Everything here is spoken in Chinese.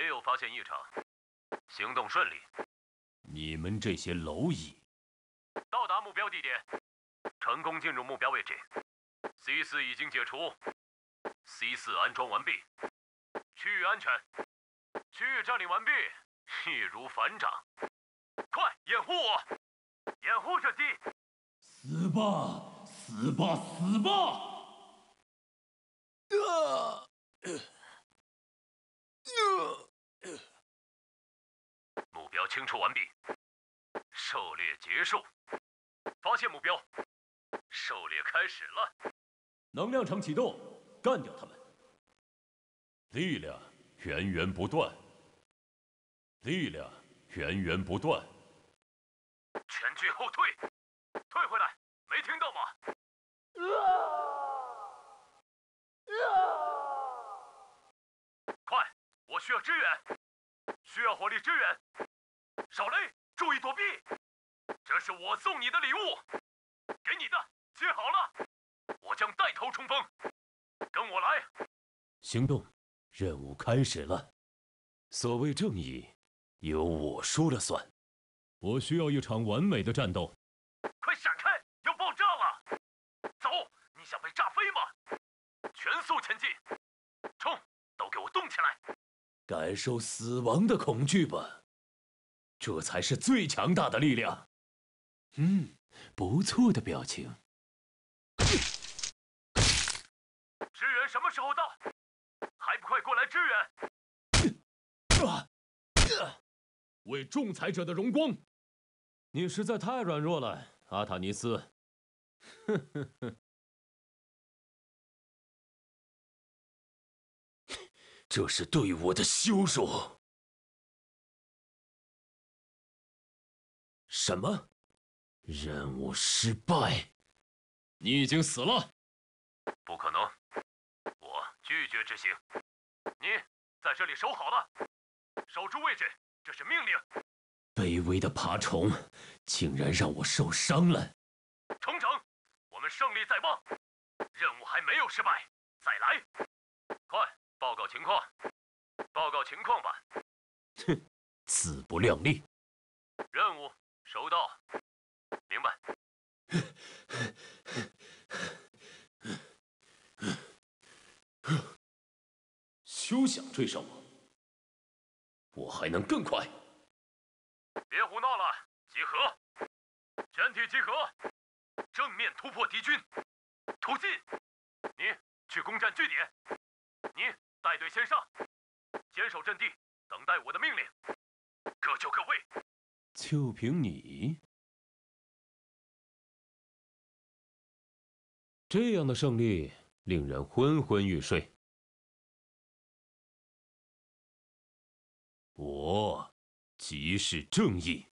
没有发现异常，行动顺利。你们这些蝼蚁，到达目标地点，成功进入目标位置。C 四已经解除，C 四安装完毕，区域安全，区域占领完毕，易如反掌。快掩护我，掩护阵地！死吧，死吧，死吧！啊！目标清除完毕，狩猎结束，发现目标，狩猎开始了。能量场启动，干掉他们！力量源源不断，力量源源不断。全军后退，退回来！没听到吗啊？快，我需要支援，需要火力支援。意躲避！这是我送你的礼物，给你的，接好了。我将带头冲锋，跟我来！行动，任务开始了。所谓正义，由我说了算。我需要一场完美的战斗。快闪开，要爆炸了！走，你想被炸飞吗？全速前进，冲！都给我动起来！感受死亡的恐惧吧，这才是最强大的力量。嗯，不错的表情。支援什么时候到？还不快过来支援！啊！为仲裁者的荣光！你实在太软弱了，阿塔尼斯。哼哼哼！这是对我的羞辱。什么？任务失败？你已经死了。不可能，我拒绝执行。你在这里守好了，守住位置，这是命令。卑微的爬虫，竟然让我受伤了。重整，我们胜利在望，任务还没有失败，再来。快报告情况，报告情况吧。哼，自不量力。任务收到，明白。休想追上我！我还能更快。别胡闹了，集合！全体集合！正面突破敌军，突进！你去攻占据点，你带队先上，坚守阵地，等待我的命令。各就各位。就凭你？这样的胜利令人昏昏欲睡。我即是正义。